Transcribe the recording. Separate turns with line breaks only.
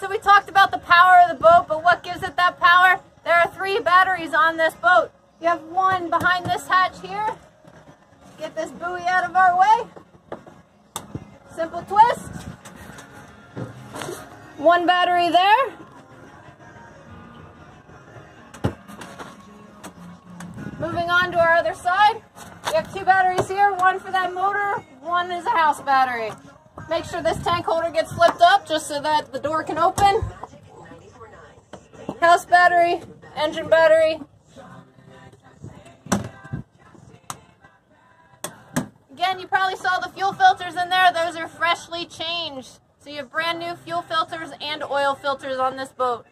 so we talked about the power of the boat, but what gives it that power? There are three batteries on this boat. You have one behind this hatch here. Get this buoy out of our way. Simple twist. One battery there. Moving on to our other side. We have two batteries here, one for that motor, one is a house battery. Make sure this tank holder gets flipped up just so that the door can open. House battery, engine battery. Again, you probably saw the fuel filters in there. Those are freshly changed. So you have brand new fuel filters and oil filters on this boat.